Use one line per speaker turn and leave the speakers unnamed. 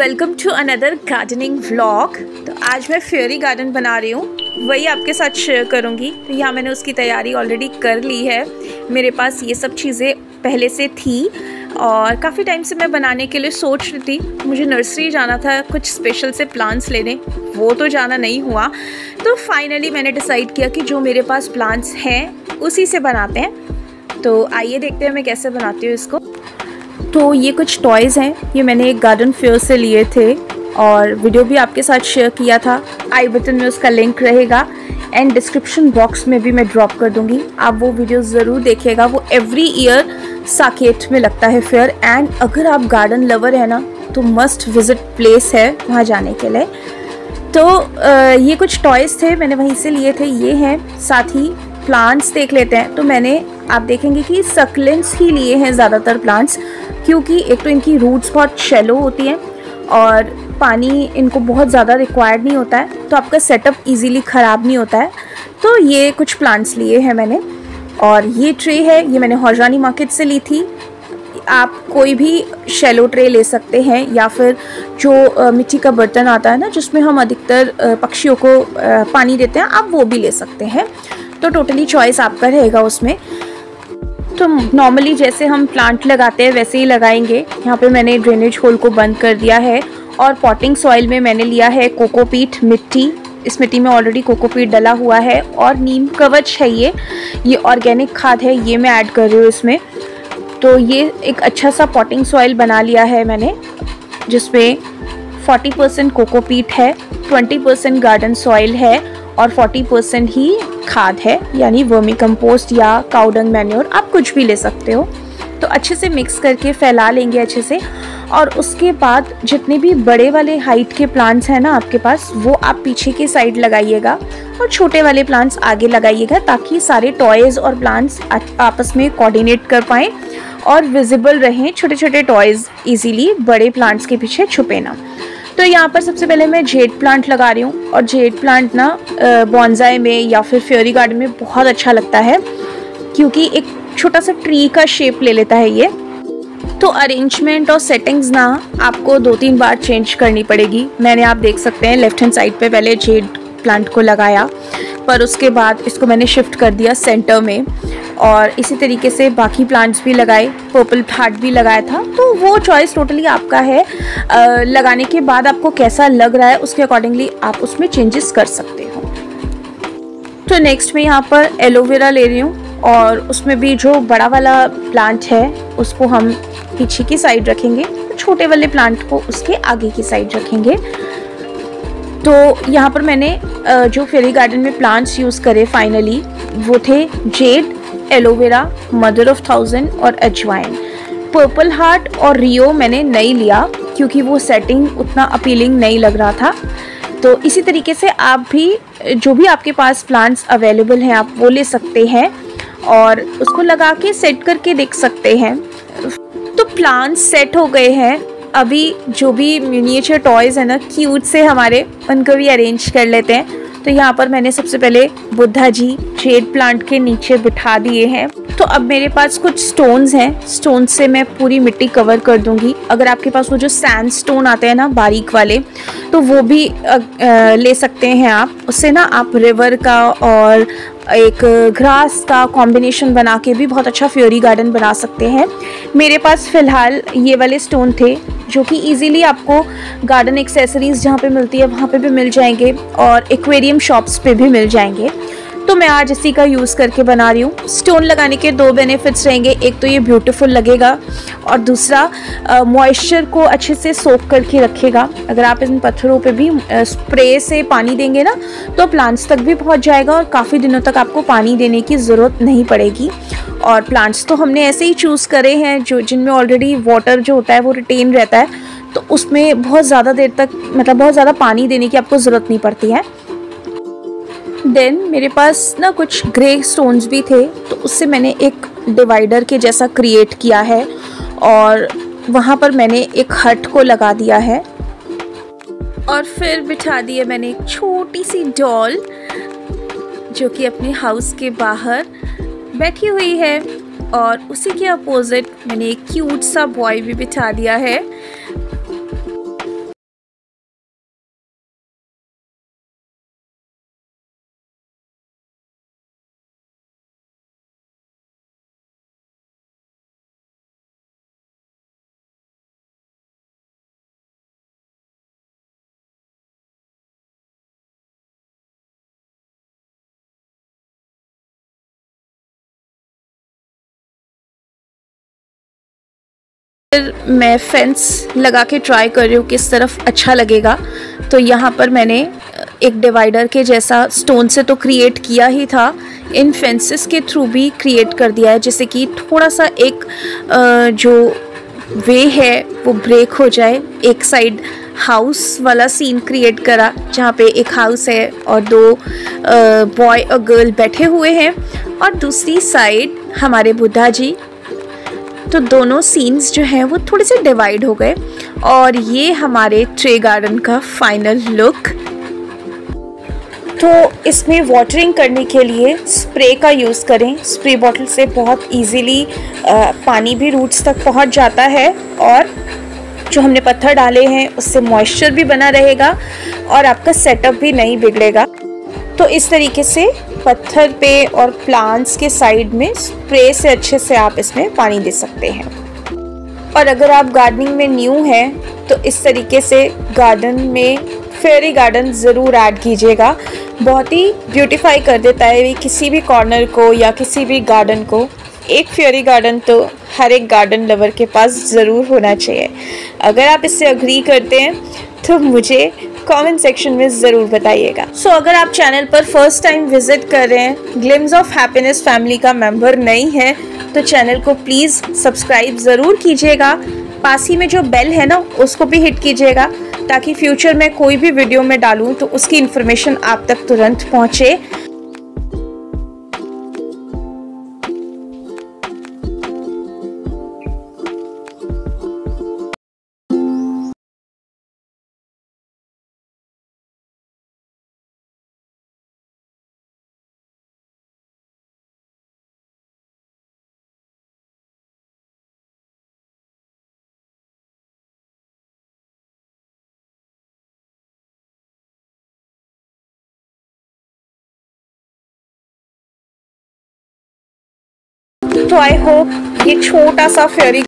Welcome to another gardening vlog तो आज मैं फेयरी गार्डन बना रही हूँ। वही आपके साथ शेयर करूँगी। तो यहाँ मैंने उसकी तैयारी ऑलरेडी कर ली है। मेरे पास ये सब चीज़ें पहले से थी और काफ़ी टाइम से मैं बनाने के लिए सोच रही थी। मुझे नर्सरी जाना था, कुछ स्पेशल से प्लांट्स लेने। वो तो जाना नहीं हुआ। तो फाइनली मैंने डिसाइड किया कि जो मेरे पास प्लांट्स हैं, उसी से बनाते हैं। तो आइए देखते हैं मैं कैसे बनाती हूँ इसको। तो ये कुछ टॉयज़ हैं। ये मैंने एक गार्डन फेयर से लिए थे और वीडियो भी आपके साथ शेयर किया था। आई बटन में उसका लिंक रहेगा एंड डिस्क्रिप्शन बॉक्स में भी मैं ड्रॉप कर दूँगी। आप वो वीडियो ज़रूर देखिएगा। वो एवरी ईयर साकेत में लगता है फेयर एंड अगर आप गार्डन लवर है ना तो मस्ट विज़िट प्लेस है वहाँ जाने के लिए। तो ये कुछ टॉयज़ थे, मैंने वहीं से लिए थे। ये हैं, साथ ही प्लांट्स देख लेते हैं। तो मैंने, आप देखेंगे कि सकलेंस ही लिए हैं ज़्यादातर प्लांट्स क्योंकि एक तो इनकी रूट्स बहुत शेलो होती हैं और पानी इनको बहुत ज़्यादा रिक्वायर्ड नहीं होता है तो आपका सेटअप इजीली ख़राब नहीं होता है। तो ये कुछ प्लांट्स लिए हैं मैंने और ये ट्रे है, ये मैंने हौजानी मार्केट से ली थी। आप कोई भी शेलो ट्रे ले सकते हैं या फिर जो मिट्टी का बर्तन आता है ना, जिसमें हम अधिकतर पक्षियों को पानी देते हैं, आप वो भी ले सकते हैं। तो टोटली चॉइस आपका रहेगा उसमें। तो नॉर्मली जैसे हम प्लांट लगाते हैं, वैसे ही लगाएँगे। यहाँ पे मैंने ड्रेनेज होल को बंद कर दिया है और पॉटिंग सॉइल में मैंने लिया है कोकोपीट मिट्टी। इस मिट्टी में ऑलरेडी कोकोपीट डला हुआ है और नीम कवच है ये। ये ऑर्गेनिक खाद है, ये मैं ऐड कर रही हूँ इसमें। तो ये एक अच्छा सा पॉटिंग सॉइल बना लिया है मैंने, जिसमें 40 परसेंट कोकोपीट है 20 परसेंट गार्डन सॉइल है और 40 परसेंट ही खाद है, यानी वर्मी कंपोस्ट या काउडंग मैन्योर आप कुछ भी ले सकते हो। तो अच्छे से मिक्स करके फैला लेंगे अच्छे से। और उसके बाद जितने भी बड़े वाले हाइट के प्लांट्स हैं ना आपके पास, वो आप पीछे की साइड लगाइएगा और छोटे वाले प्लांट्स आगे लगाइएगा ताकि सारे टॉयज़ और प्लांट्स आपस में कोऑर्डिनेट कर पाएँ और विजिबल रहें छोटे छोटे टॉयज़ इजीली बड़े प्लांट्स के पीछे छुपे ना। तो यहाँ पर सबसे पहले मैं जेड प्लांट लगा रही हूँ और जेड प्लांट ना बॉन्जाई में या फिर फ्योरी गार्डन में बहुत अच्छा लगता है, क्योंकि एक छोटा सा ट्री का शेप ले लेता है ये। तो अरेंजमेंट और सेटिंग्स ना आपको दो तीन बार चेंज करनी पड़ेगी। मैंने आप देख सकते हैं लेफ़्ट हैंड साइड पे पहले जेड प्लांट को लगाया, पर उसके बाद इसको मैंने शिफ्ट कर दिया सेंटर में। और इसी तरीके से बाकी प्लांट्स भी लगाए पर्पल हार्ट भी लगाया था। तो वो चॉइस टोटली आपका है। आ, लगाने के बाद आपको कैसा लग रहा है उसके अकॉर्डिंगली आप उसमें चेंजेस कर सकते हो। तो नेक्स्ट मैं यहाँ पर एलोवेरा ले रही हूँ और उसमें भी जो बड़ा वाला प्लांट है उसको हम पीछे की साइड रखेंगे। छोटे वाले प्लांट को उसके आगे की साइड रखेंगे। तो यहाँ पर मैंने जो फेरी गार्डन में प्लांट्स यूज़ करे फाइनली वो थे jade aloe vera mother of thousand और अजवाइन पर्पल हार्ट और रियो मैंने नहीं लिया क्योंकि वो सेटिंग उतना अपीलिंग नहीं लग रहा था। तो इसी तरीके से आप भी, जो भी आपके पास प्लांट्स अवेलेबल हैं, आप वो ले सकते हैं और उसको लगा के सेट करके देख सकते हैं। तो प्लांट्स सेट हो गए हैं। अभी जो भी मिनिएचर टॉयज़ है ना क्यूट से हमारे, उनको भी अरेंज कर लेते हैं। तो यहाँ पर मैंने सबसे पहले बुद्धा जी शेड प्लांट के नीचे बिठा दिए हैं। तो अब मेरे पास कुछ स्टोन्स हैं। स्टोन से मैं पूरी मिट्टी कवर कर दूँगी। अगर आपके पास वो जो सैंड स्टोन आते हैं ना, बारीक वाले तो वो भी ले सकते हैं आप। उससे ना आप रिवर का और एक ग्रास का कॉम्बिनेशन बना के भी बहुत अच्छा फ्योरी गार्डन बना सकते हैं। मेरे पास फ़िलहाल ये वाले स्टोन थे, जो कि इजीली आपको गार्डन एक्सेसरीज़ जहाँ पे मिलती है, वहाँ पे भी मिल जाएँगे और एक्वेरियम शॉप्स पे भी मिल जाएँगे। तो मैं आज इसी का यूज़ करके बना रही हूँ। स्टोन लगाने के दो बेनिफिट्स रहेंगे। एक तो ये ब्यूटीफुल लगेगा और दूसरा मॉइस्चर को अच्छे से सोख करके रखेगा। अगर आप इन पत्थरों पे भी स्प्रे से पानी देंगे ना तो प्लांट्स तक भी पहुँच जाएगा और काफ़ी दिनों तक आपको पानी देने की ज़रूरत नहीं पड़ेगी। और प्लांट्स तो हमने ऐसे ही चूज़ करे हैं, जो जिनमें ऑलरेडी वाटर जो होता है वो रिटेन रहता है। तो उसमें बहुत ज़्यादा देर तक मतलब बहुत ज़्यादा पानी देने की आपको ज़रूरत नहीं पड़ती है। देन मेरे पास ना कुछ ग्रे स्टोन्स भी थे तो उससे मैंने एक डिवाइडर के जैसा क्रिएट किया है और वहाँ पर मैंने एक हट को लगा दिया है। और फिर बिठा दिए मैंने एक छोटी सी डॉल जो कि अपने हाउस के बाहर बैठी हुई है और उसी के अपोजिट मैंने एक क्यूट सा बॉय भी बिठा दिया है। फिर मैं फेंस लगा के ट्राई कर रही हूँ किस तरफ़ अच्छा लगेगा। तो यहाँ पर मैंने एक डिवाइडर के जैसा स्टोन से तो क्रिएट किया ही था। इन फेंसेस के थ्रू भी क्रिएट कर दिया है जैसे कि थोड़ा सा एक जो वे है, वो ब्रेक हो जाए। एक साइड हाउस वाला सीन क्रिएट करा, जहाँ पे एक हाउस है और दो बॉय और गर्ल बैठे हुए हैं। और दूसरी साइड हमारे बुद्धा जी तो दोनों सीन्स जो हैं वो थोड़े से डिवाइड हो गए और ये हमारे ट्रे गार्डन का फाइनल लुक तो इसमें वाटरिंग करने के लिए स्प्रे का यूज़ करें। स्प्रे बॉटल से बहुत इजीली पानी भी रूट्स तक पहुँच जाता है और जो हमने पत्थर डाले हैं, उससे मॉइस्चर भी बना रहेगा और आपका सेटअप भी नहीं बिगड़ेगा। तो इस तरीके से पत्थर पे और प्लांट्स के साइड में स्प्रे से अच्छे से आप इसमें पानी दे सकते हैं। और अगर आप गार्डनिंग में न्यू हैं तो इस तरीके से गार्डन में फेरी गार्डन ज़रूर ऐड कीजिएगा। बहुत ही ब्यूटीफाई कर देता है किसी भी कॉर्नर को या किसी भी गार्डन को। एक फेरी गार्डन तो हर एक गार्डन लवर के पास ज़रूर होना चाहिए। अगर आप इससे अग्री करते हैं तो मुझे कमेंट सेक्शन में ज़रूर बताइएगा। सो so, अगर आप चैनल पर फ़र्स्ट टाइम विज़िट कर रहे हैं ग्लिम्स ऑफ़ हैप्पीनेस फैमिली का मेंबर नहीं है तो चैनल को प्लीज़ सब्सक्राइब ज़रूर कीजिएगा। पास ही में जो बेल है ना उसको भी हिट कीजिएगा ताकि फ्यूचर में कोई भी वीडियो में डालूँ तो उसकी इन्फॉर्मेशन आप तक तुरंत पहुँचे। तो आई होप ये छोटा सा फेरी